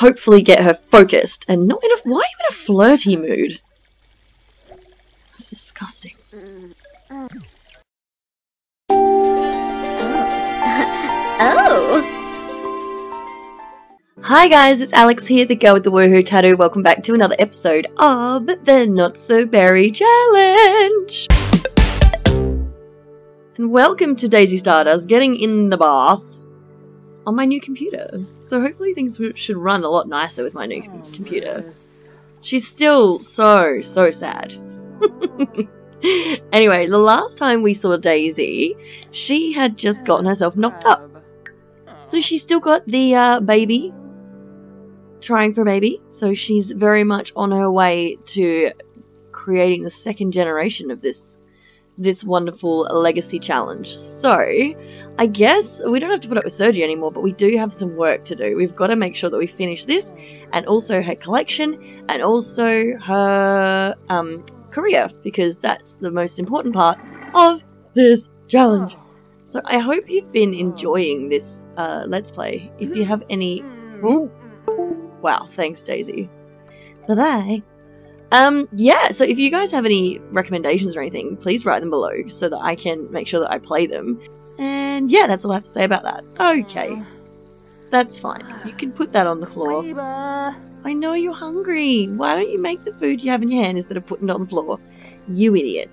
hopefully get her focused and not in a why are you in a flirty mood? That's disgusting. Oh. oh. Hi guys, it's Alex here, the girl with the woohoo tattoo. Welcome back to another episode of the Not So Berry Challenge. And welcome to Daisy Stardust getting in the bath on my new computer. So hopefully things should run a lot nicer with my new com- computer. She's still so, so sad. anyway, the last time we saw Daisy, she had just gotten herself knocked up. So she's still got the uh, baby, trying for a baby. So she's very much on her way to creating the second generation of this this wonderful legacy challenge. So I guess we don't have to put up with Sergi anymore, but we do have some work to do. We've got to make sure that we finish this, and also her collection, and also her um, career, because that's the most important part of this challenge. So I hope you've been enjoying this uh, Let's Play. If you have any... Ooh. Wow, thanks Daisy. Bye-bye. Um, yeah, so if you guys have any recommendations or anything, please write them below so that I can make sure that I play them. And yeah, that's all I have to say about that. Okay, that's fine. You can put that on the floor. I know you're hungry. Why don't you make the food you have in your hand instead of putting it on the floor? You idiot.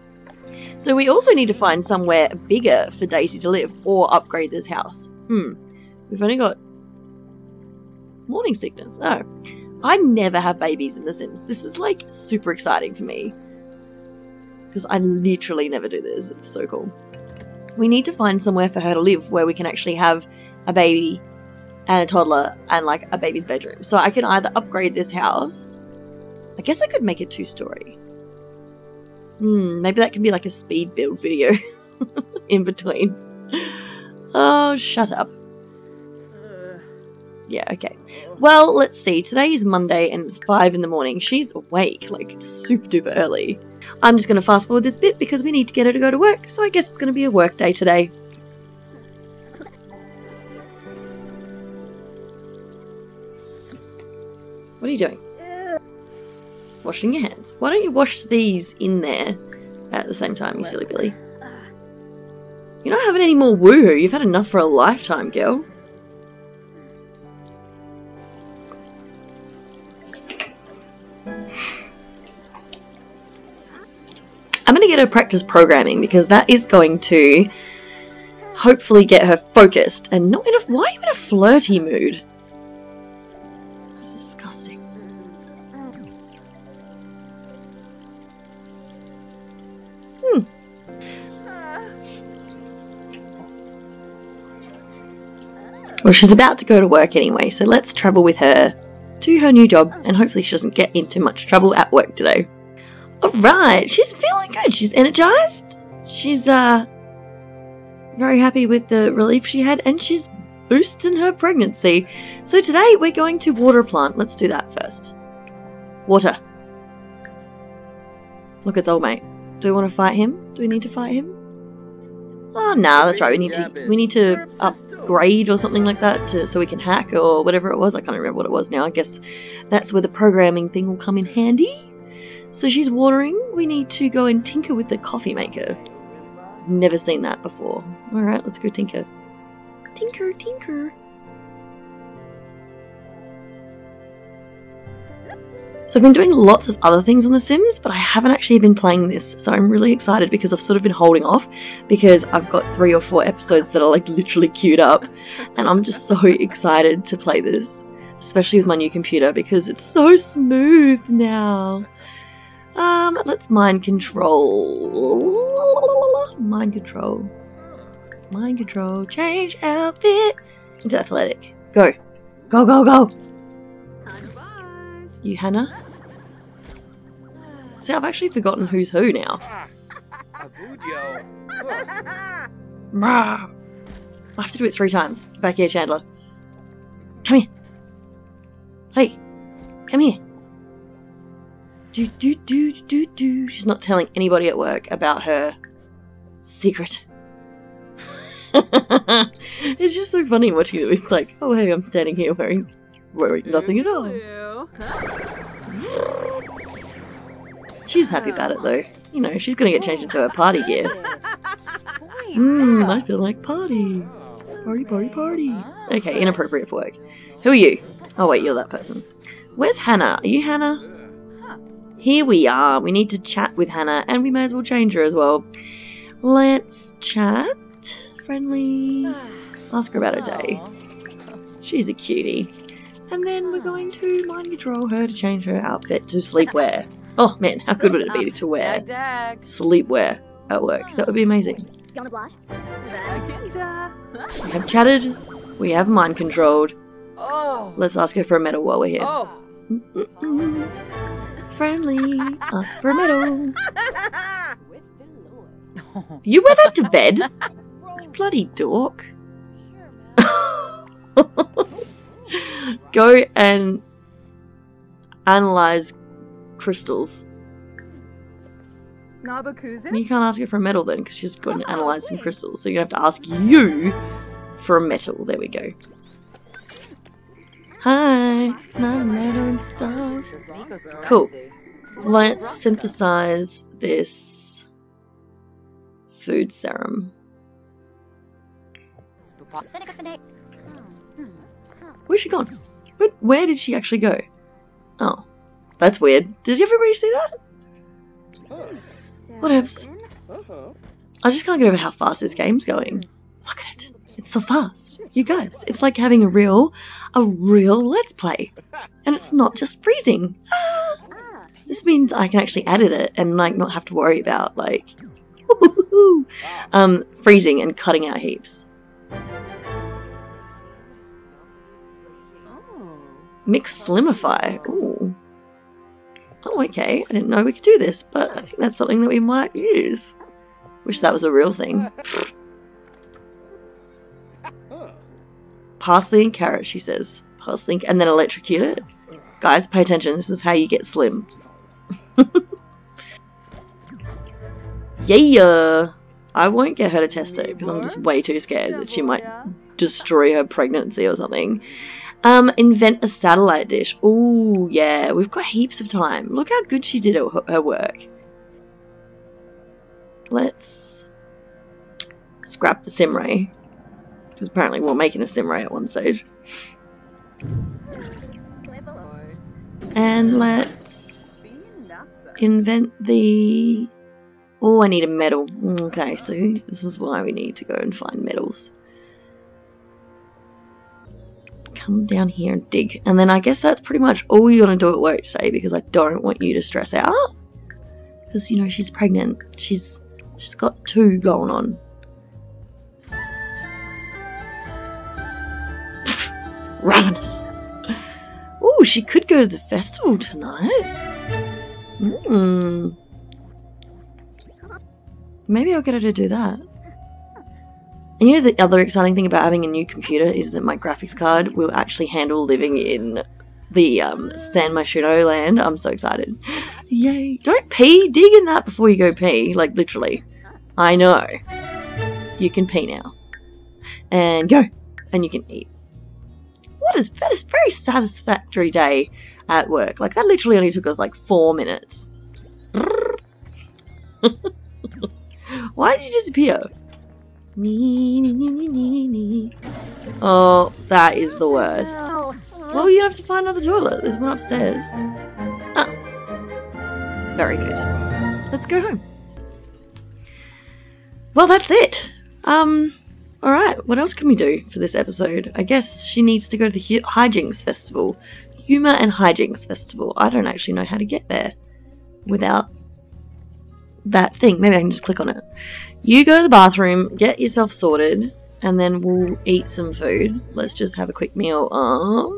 So we also need to find somewhere bigger for Daisy to live or upgrade this house. Hmm. We've only got morning sickness. Oh. I never have babies in The Sims. This is like super exciting for me. Because I literally never do this. It's so cool. We need to find somewhere for her to live where we can actually have a baby and a toddler and like a baby's bedroom. So I can either upgrade this house. I guess I could make it two story. Hmm, maybe that can be like a speed build video in between. Oh, shut up. Yeah, okay. Well, let's see. Today is Monday and it's 5 in the morning. She's awake, like super duper early. I'm just going to fast forward this bit because we need to get her to go to work, so I guess it's going to be a work day today. What are you doing? Washing your hands. Why don't you wash these in there at the same time, you silly Billy? You're not having any more woohoo. You've had enough for a lifetime, girl. Get her practice programming because that is going to hopefully get her focused and not in a. Why are you in a flirty mood? That's disgusting. Hmm. Well, she's about to go to work anyway, so let's travel with her to her new job and hopefully she doesn't get into much trouble at work today. Alright, she's feeling good. She's energized. She's uh very happy with the relief she had and she's boosting her pregnancy. So today we're going to water a plant. Let's do that first. Water. Look, it's old mate. Do we want to fight him? Do we need to fight him? Oh no, that's right. We need to we need to upgrade or something like that to so we can hack or whatever it was. I can't remember what it was now. I guess that's where the programming thing will come in handy. So she's watering. We need to go and tinker with the coffee maker. Never seen that before. Alright, let's go tinker. Tinker, tinker. So I've been doing lots of other things on The Sims, but I haven't actually been playing this. So I'm really excited because I've sort of been holding off because I've got three or four episodes that are like literally queued up. And I'm just so excited to play this, especially with my new computer because it's so smooth now. Um, let's mind control. Mind control. Mind control. Change outfit. Into athletic. Go. Go, go, go. You, Hannah? See, I've actually forgotten who's who now. I have to do it three times. Back here, Chandler. Come here. Hey. Come here. Do do do do do. She's not telling anybody at work about her secret. it's just so funny watching it. It's like, oh hey, I'm standing here wearing wearing nothing at all. She's happy about it though. You know, she's gonna get changed into her party gear. Mmm, I feel like party. Party, party, party. Okay, inappropriate for work. Who are you? Oh wait, you're that person. Where's Hannah? Are you Hannah? Here we are. We need to chat with Hannah, and we may as well change her as well. Let's chat. Friendly. Ask her about her day. She's a cutie. And then we're going to mind control her to change her outfit to sleepwear. Oh man, how good would it be to wear sleepwear at work? That would be amazing. We have chatted. We have mind controlled. Oh. Let's ask her for a medal while we're here. Oh. Friendly. Ask for a medal. You wear that to bed? Bloody dork. Go and analyze crystals. Nabakuzen? You can't ask her for a medal then, because she's going to oh, analyze some crystals. So you have to ask you for a metal. There we go. A metal stuff. Cool. Let's synthesize this food serum. Where's she gone? Where, where did she actually go? Oh, that's weird. Did everybody see that? Whatevs. I just can't get over how fast this game's going. Look at it. It's so fast. You guys, it's like having a real, a real Let's Play. And it's not just freezing. Ah! This means I can actually edit it and like not have to worry about like um freezing and cutting out heaps. Mix Slimify. Ooh. Oh, okay. I didn't know we could do this, but I think that's something that we might use. Wish that was a real thing. Parsley and carrot, she says. Parsley and then electrocute it. Guys, pay attention. This is how you get slim. yeah! I won't get her to test it because I'm just way too scared that she might destroy her pregnancy or something. Um, invent a satellite dish. Ooh, yeah, we've got heaps of time. Look how good she did at her- her work. Let's scrap the Simray. Because apparently we're making a Simray at one stage. And let's invent the... Oh, I need a medal. Okay, so this is why we need to go and find medals. Come down here and dig. And then I guess that's pretty much all you're going to do at work today because I don't want you to stress out. Because, you know, she's pregnant. She's She's got two going on. Ravenous. Oh, she could go to the festival tonight. Hmm. Maybe I'll get her to do that. And you know the other exciting thing about having a new computer is that my graphics card will actually handle living in the um, San Myshuno land. I'm so excited. Yay. Don't pee. Dig in that before you go pee. Like, literally. I know. You can pee now. And go. And you can eat. What is that is very satisfactory day at work. Like, that literally only took us like four minutes. Why did you disappear? Oh, that is the worst. Well, you have to find another toilet. There's one upstairs. Ah. Very good. Let's go home. Well, that's it. Um, alright, what else can we do for this episode? I guess she needs to go to the Hijinks Festival. Humour and Hijinks Festival. I don't actually know how to get there without that thing. Maybe I can just click on it. You go to the bathroom, get yourself sorted, and then we'll eat some food. Let's just have a quick meal of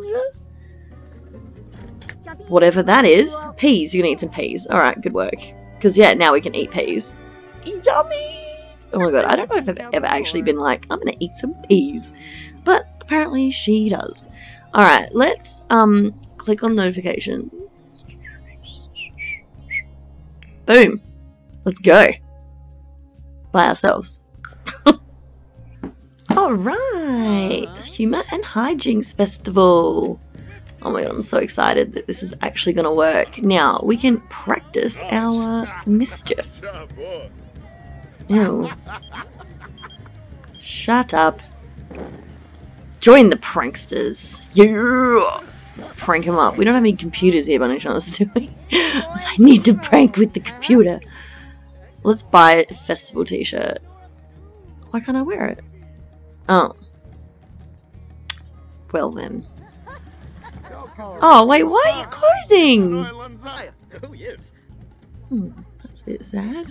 whatever that is. Peas. Gonna eat some peas. Alright, good work. Because, yeah, now we can eat peas. Yummy! Oh my god, I don't know if I've ever actually been like, I'm gonna eat some peas. But apparently she does. Alright, let's um click on notifications. Boom. Let's go. By ourselves. Alright. Humour and Hijinks Festival. Oh my god, I'm so excited that this is actually going to work. Now, we can practice our mischief. Ew. Shut up. Join the pranksters. Yeah! Let's prank them up. We don't have any computers here by any chance, do we? I need to prank with the computer. Let's buy a festival t-shirt. Why can't I wear it? Oh. Well then. Oh, wait, why are you closing? Hmm, that's a bit sad.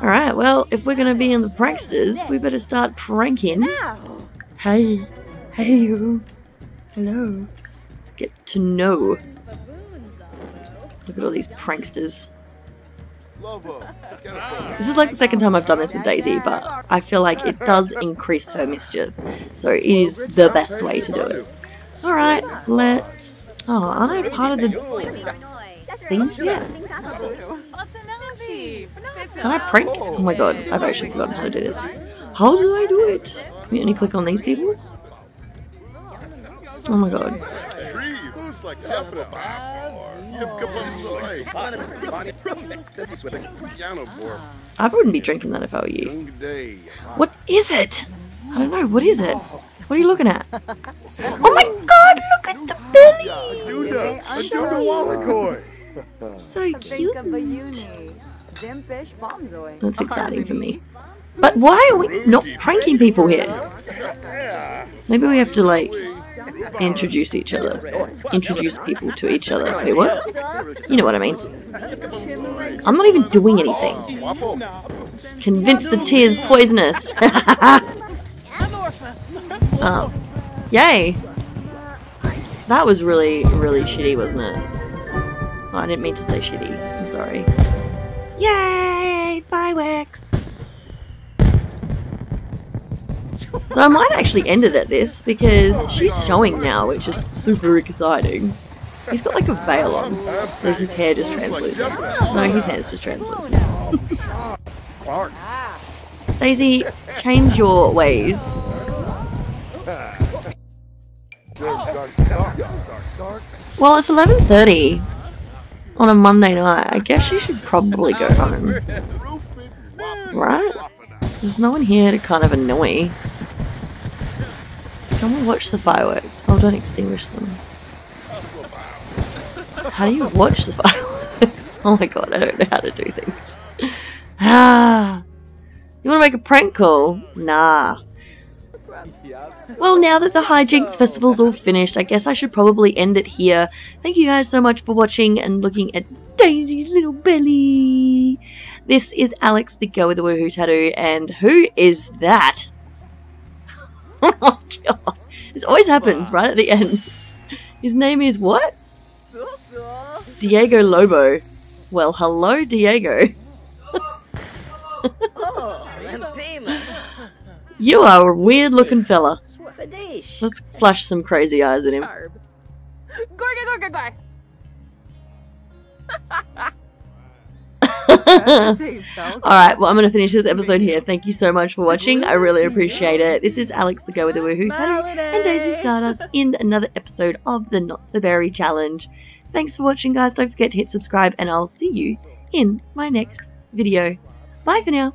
Alright, well, if we're gonna be in the pranksters, we better start pranking. Hey. Hey, you. Hello. Let's get to know. Look at all these pranksters. This is like the second time I've done this with Daisy, but I feel like it does increase her mischief. So it is the best way to do it. Alright, let's... Oh, aren't I part of the things yet? Can I prank? Oh my god, I've actually forgotten how to do this. How do I do it? Can you only click on these people? Oh my god. I wouldn't be drinking that if I were you. What is it? I don't know. What is it? What are you looking at? Oh my god, look at the belly! So cute. That's exciting for me. But why are we not pranking people here? Maybe we have to like introduce each other. Introduce people to each other. Wait, what? You know what I mean. I'm not even doing anything. Convince the tea is poisonous. oh. Yay! That was really, really shitty, wasn't it? I didn't mean to say shitty. I'm sorry. Yay! Fireworks! So I might actually end it at this because she's showing now, which is super exciting. He's got like a veil on. There's his hair just translucent. No, his hair's just translucent. Daisy, change your ways. Well, it's 11.30 on a Monday night. I guess you should probably go home. Right? There's no one here to kind of annoy. Come and watch the fireworks. Oh, don't extinguish them. How do you watch the fireworks? Oh my god, I don't know how to do things. Ah! You want to make a prank call? Nah. Well, now that the Hijinks Festival's all finished, I guess I should probably end it here. Thank you guys so much for watching and looking at Daisy's little belly. This is Alex, the girl with the woohoo tattoo, and who is that? oh my god. This always happens right at the end. His name is what? Diego Lobo. Well, hello, Diego. Oh, you are a weird looking fella. Let's flash some crazy eyes at him. Alright, well, I'm going to finish this episode here. Thank you so much for watching. I really appreciate it. This is Alex, the girl with the woohoo tattoo, and Daisy Stardust in another episode of the Not So Berry Challenge. Thanks for watching, guys. Don't forget to hit subscribe, and I'll see you in my next video. Bye for now.